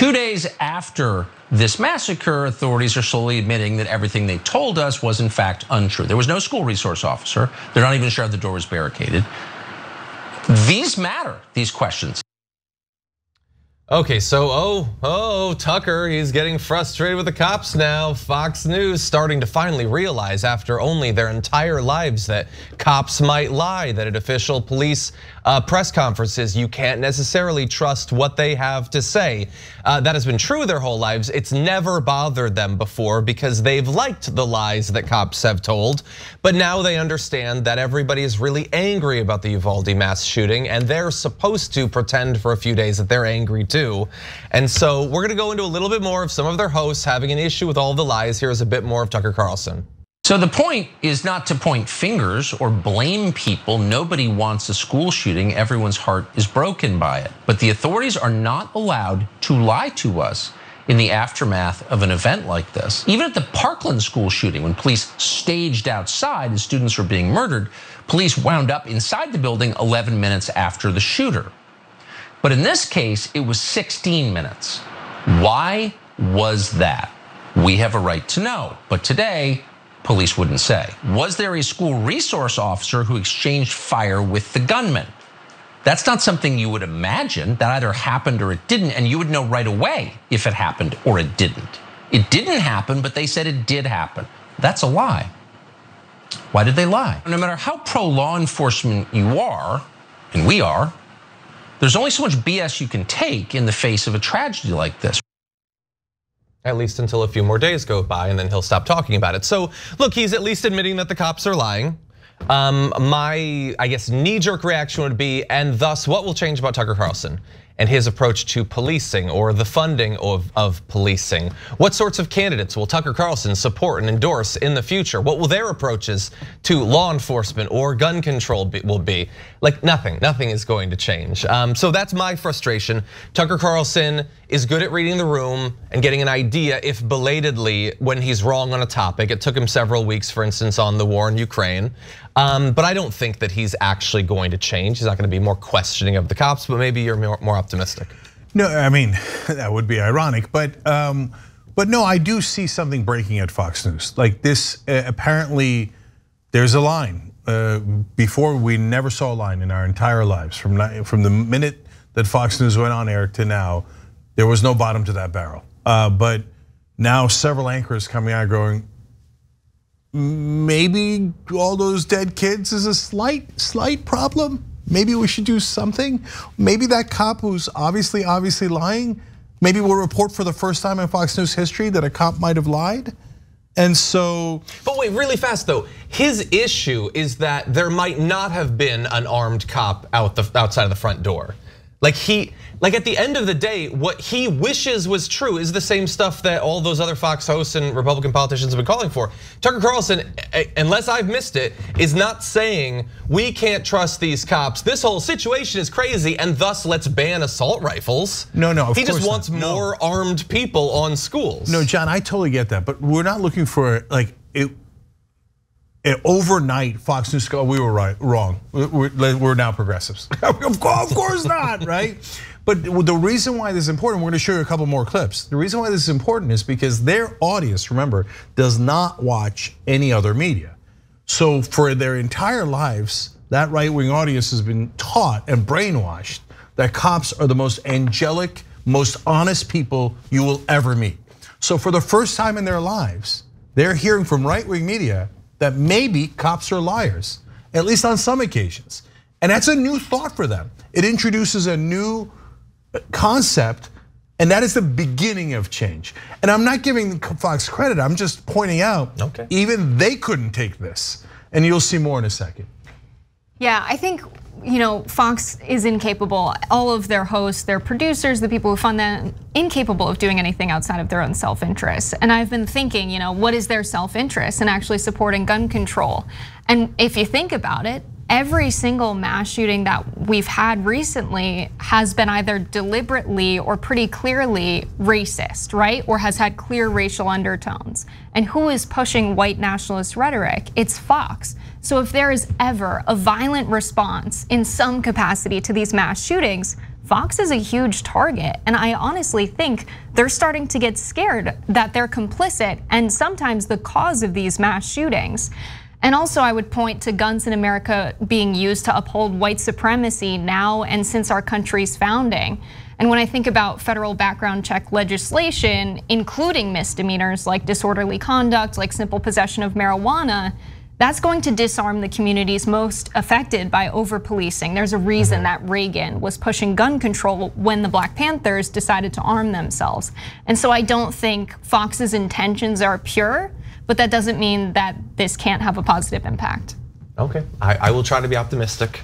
Two days after this massacre, authorities are slowly admitting that everything they told us was in fact untrue. There was no school resource officer. They're not even sure the door was barricaded. These matter, these questions. Okay, so oh, oh, Tucker, he's getting frustrated with the cops now. Fox News starting to finally realize after only their entire lives that cops might lie, that at official police uh, press conferences, you can't necessarily trust what they have to say. Uh, that has been true their whole lives. It's never bothered them before because they've liked the lies that cops have told. But now they understand that everybody is really angry about the Uvalde mass shooting and they're supposed to pretend for a few days that they're angry too And so we're gonna go into a little bit more of some of their hosts having an issue with all the lies. Here's a bit more of Tucker Carlson. So the point is not to point fingers or blame people. Nobody wants a school shooting. Everyone's heart is broken by it. But the authorities are not allowed to lie to us in the aftermath of an event like this. Even at the Parkland school shooting, when police staged outside as students were being murdered, police wound up inside the building 11 minutes after the shooter. But in this case, it was 16 minutes. Why was that? We have a right to know. But today, police wouldn't say. Was there a school resource officer who exchanged fire with the gunman? That's not something you would imagine. That either happened or it didn't, and you would know right away if it happened or it didn't. It didn't happen, but they said it did happen. That's a lie. Why did they lie? No matter how pro law enforcement you are, and we are, there's only so much BS you can take in the face of a tragedy like this. At least until a few more days go by and then he'll stop talking about it. So look, he's at least admitting that the cops are lying. Um, my, I guess, knee jerk reaction would be, and thus what will change about Tucker Carlson? And his approach to policing or the funding of, of policing? What sorts of candidates will Tucker Carlson support and endorse in the future? What will their approaches to law enforcement or gun control be, will be? Like nothing, nothing is going to change. Um, so that's my frustration. Tucker Carlson is good at reading the room and getting an idea if belatedly when he's wrong on a topic. It took him several weeks, for instance, on the war in Ukraine. Um, but I don't think that he's actually going to change. He's not going to be more questioning of the cops, but maybe you're more, more optimistic. No, I mean, that would be ironic, but um, but no, I do see something breaking at Fox News. Like this, uh, apparently, there's a line. Uh, before we never saw a line in our entire lives from from the minute that Fox News went on air to now, there was no bottom to that barrel. Uh, but now several anchors coming out going, maybe all those dead kids is a slight, slight problem. Maybe we should do something. Maybe that cop who's obviously, obviously lying, maybe we'll report for the first time in Fox News history that a cop might have lied. And so. But wait, really fast though. His issue is that there might not have been an armed cop out the outside of the front door. Like he, like at the end of the day, what he wishes was true is the same stuff that all those other Fox hosts and Republican politicians have been calling for. Tucker Carlson, unless I've missed it, is not saying we can't trust these cops. This whole situation is crazy, and thus let's ban assault rifles. No, no, he just wants not. more no. armed people on schools. No, John, I totally get that, but we're not looking for like it overnight Fox News go, we were right, wrong. We're, now progressives. of course not, right? But the reason why this is important, we're gonna show you a couple more clips. The reason why this is important is because their audience, remember, does not watch any other media. So for their entire lives, that right-wing audience has been taught and brainwashed that cops are the most angelic, most honest people you will ever meet. So for the first time in their lives, they're hearing from right-wing media that maybe cops are liars, at least on some occasions. And that's a new thought for them. It introduces a new uh, concept, and that is the beginning of change. And I'm not giving Fox credit, I'm just pointing out, okay. even they couldn't take this. And you'll see more in a second. Yeah, I think you know, Fox is incapable. All of their hosts, their producers, the people who fund them, incapable of doing anything outside of their own self-interest. And I've been thinking, you know, what is their self-interest in actually supporting gun control? And if you think about it, every single mass shooting that we've had recently has been either deliberately or pretty clearly racist, right? Or has had clear racial undertones. And who is pushing white nationalist rhetoric? It's Fox. So if there is ever a violent response in some capacity to these mass shootings, Fox is a huge target. And I honestly think they're starting to get scared that they're complicit and sometimes the cause of these mass shootings. And also, I would point to guns in America being used to uphold white supremacy now and since our country's founding. And when I think about federal background check legislation, including misdemeanors like disorderly conduct, like simple possession of marijuana, that's going to disarm the communities most affected by over policing. There's a reason mm-hmm. that Reagan was pushing gun control when the Black Panthers decided to arm themselves. And so I don't think Fox's intentions are pure, but that doesn't mean that this can't have a positive impact. Okay, I, I, will try to be optimistic.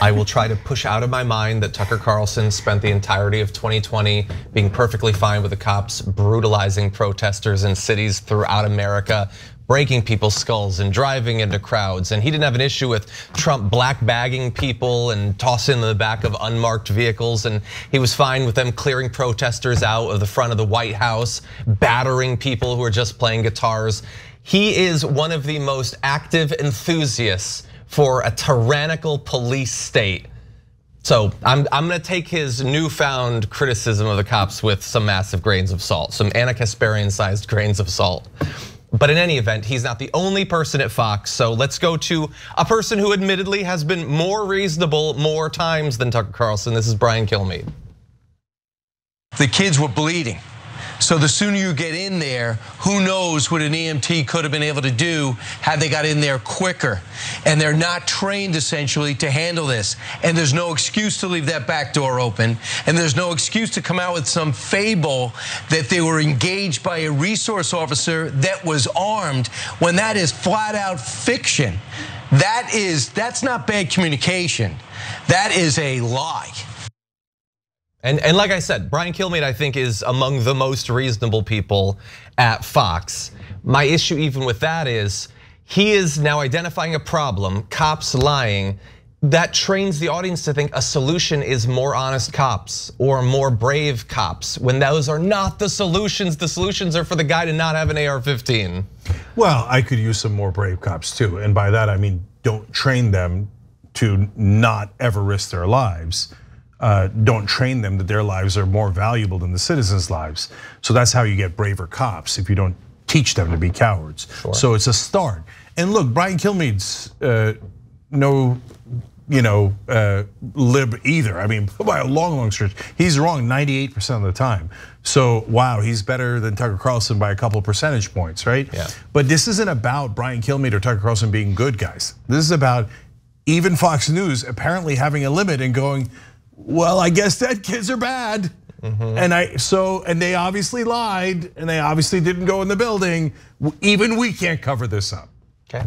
I will try to push out of my mind that Tucker Carlson spent the entirety of 2020 being perfectly fine with the cops brutalizing protesters in cities throughout America, breaking people's skulls and driving into crowds. And he didn't have an issue with Trump black bagging people and tossing them in the back of unmarked vehicles. And he was fine with them clearing protesters out of the front of the White House, battering people who were just playing guitars. He is one of the most active enthusiasts for a tyrannical police state. So I'm, I'm gonna take his newfound criticism of the cops with some massive grains of salt, some Ana Kasparian sized grains of salt. But in any event, he's not the only person at Fox. So let's go to a person who admittedly has been more reasonable more times than Tucker Carlson. This is Brian Kilmeade. The kids were bleeding. So the sooner you get in there, who knows what an EMT could have been able to do had they got in there quicker. And they're not trained essentially to handle this. And there's no excuse to leave that back door open. And there's no excuse to come out with some fable that they were engaged by a resource officer that was armed when that is flat out fiction. That is, that's not bad communication. That is a lie. And, and like I said, Brian Kilmeade, I think, is among the most reasonable people at Fox. My issue, even with that, is he is now identifying a problem, cops lying, that trains the audience to think a solution is more honest cops or more brave cops when those are not the solutions. The solutions are for the guy to not have an AR 15. Well, I could use some more brave cops too. And by that, I mean, don't train them to not ever risk their lives don't train them that their lives are more valuable than the citizens' lives. So that's how you get braver cops if you don't teach them to be cowards. Sure. So it's a start. And look, Brian Kilmeade's uh, no, you know, uh, lib either. I mean, by a long, long stretch, he's wrong 98% of the time. So wow, he's better than Tucker Carlson by a couple percentage points, right? Yeah. But this isn't about Brian Kilmeade or Tucker Carlson being good guys. This is about even Fox News apparently having a limit and going, well, I guess dead kids are bad. Mm-hmm. And I so and they obviously lied and they obviously didn't go in the building. Even we can't cover this up. Okay.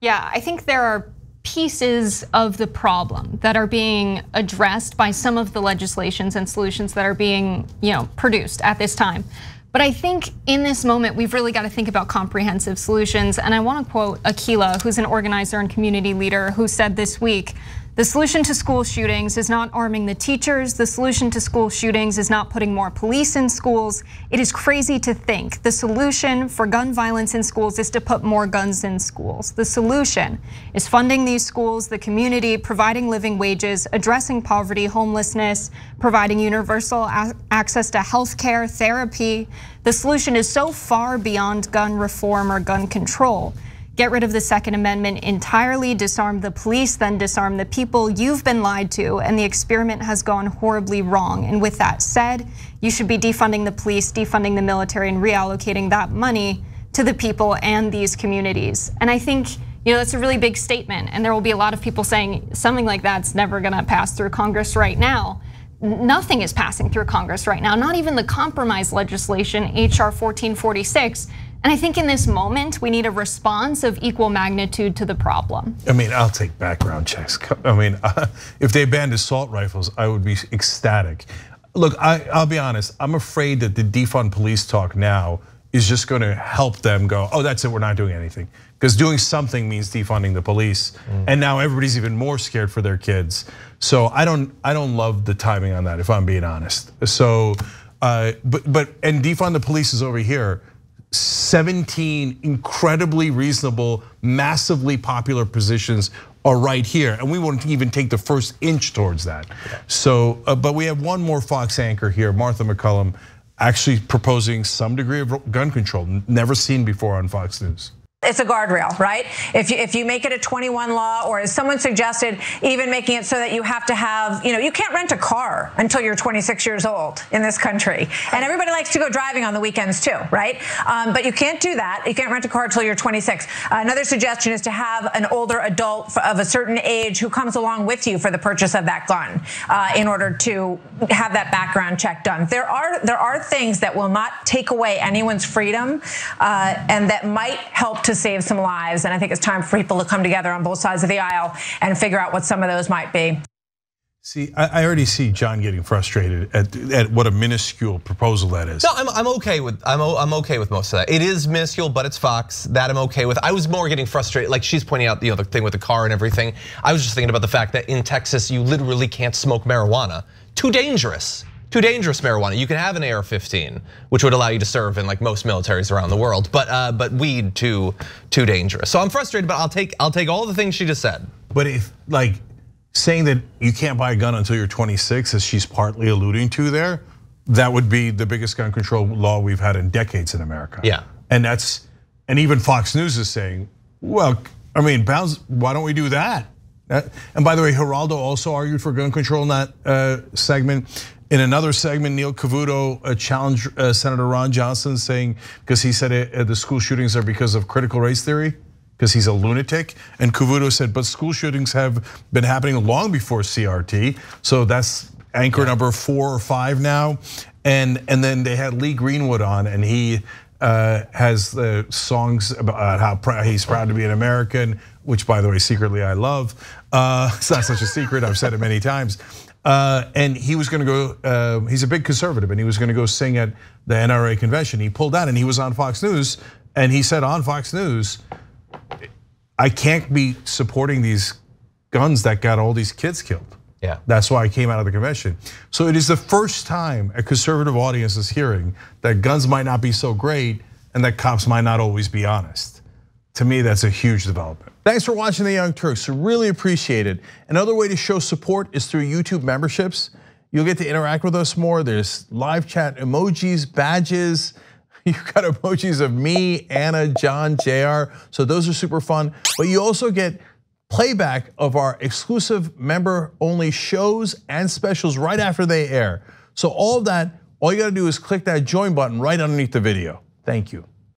Yeah, I think there are pieces of the problem that are being addressed by some of the legislations and solutions that are being, you know, produced at this time. But I think in this moment, we've really got to think about comprehensive solutions. And I want to quote Akila, who's an organizer and community leader, who said this week the solution to school shootings is not arming the teachers. The solution to school shootings is not putting more police in schools. It is crazy to think the solution for gun violence in schools is to put more guns in schools. The solution is funding these schools, the community, providing living wages, addressing poverty, homelessness, providing universal access to health care, therapy. The solution is so far beyond gun reform or gun control get rid of the Second Amendment entirely, disarm the police, then disarm the people. You've been lied to, and the experiment has gone horribly wrong. And with that said, you should be defunding the police, defunding the military, and reallocating that money to the people and these communities. And I think you know, that's a really big statement. And there will be a lot of people saying something like that's never gonna pass through Congress right now. Nothing is passing through Congress right now, not even the compromise legislation, HR 1446 and I think in this moment, we need a response of equal magnitude to the problem. I mean, I'll take background checks. I mean, if they banned assault rifles, I would be ecstatic. Look, I, will be honest, I'm afraid that the defund police talk now is just gonna help them go, oh, that's it, we're not doing anything. Because doing something means defunding the police. Mm. And now everybody's even more scared for their kids. So I don't, I don't love the timing on that, if I'm being honest. So, uh, but, but, and defund the police is over here 17 incredibly reasonable, massively popular positions are right here, and we won't even take the first inch towards that. So, uh, but we have one more Fox anchor here, Martha MacCallum, actually proposing some degree of gun control, never seen before on Fox News it's a guardrail, right? If you, if you make it a 21 law, or as someone suggested, even making it so that you have to have, you know, you can't rent a car until you're 26 years old in this country. And everybody likes to go driving on the weekends too, right? Um, but you can't do that. You can't rent a car until you're 26. Uh, another suggestion is to have an older adult of a certain age who comes along with you for the purchase of that gun uh, in order to have that background check done. There are there are things that will not take away anyone's freedom uh, and that might help to save some lives. And I think it's time for people to come together on both sides of the aisle and figure out what some of those might be. See, I already see John getting frustrated at, at what a minuscule proposal that is. No, I'm, I'm okay with I'm I'm okay with most of that. It is minuscule, but it's Fox. That I'm okay with. I was more getting frustrated, like she's pointing out the other thing with the car and everything. I was just thinking about the fact that in Texas you literally can't smoke marijuana. Too dangerous too dangerous marijuana. You can have an AR-15, which would allow you to serve in like most militaries around the world, but uh, but weed too too dangerous. So I'm frustrated, but I'll take I'll take all the things she just said. But if like saying that you can't buy a gun until you're 26, as she's partly alluding to there, that would be the biggest gun control law we've had in decades in America. Yeah, and that's and even Fox News is saying, well, I mean, bounds. Why don't we do that? And by the way, Geraldo also argued for gun control in that uh, segment. In another segment, Neil Cavuto challenged uh, Senator Ron Johnson, saying because he said it, the school shootings are because of critical race theory, because he's a lunatic. And Cavuto said, but school shootings have been happening long before CRT, so that's anchor yeah. number four or five now. And and then they had Lee Greenwood on, and he uh, has the songs about how pr he's proud to be an American, which by the way, secretly I love. Uh, it's not such a secret. I've said it many times. Uh, and he was going to go. Uh, he's a big conservative, and he was going to go sing at the NRA convention. He pulled out, and he was on Fox News, and he said on Fox News, "I can't be supporting these guns that got all these kids killed." Yeah, that's why I came out of the convention. So it is the first time a conservative audience is hearing that guns might not be so great, and that cops might not always be honest. To me, that's a huge development. Thanks for watching The Young Turks, really appreciate it. Another way to show support is through YouTube memberships. You'll get to interact with us more. There's live chat emojis, badges. You've got emojis of me, Ana, John, JR. So those are super fun. But you also get playback of our exclusive member only shows and specials right after they air. So all of that, all you gotta do is click that join button right underneath the video. Thank you.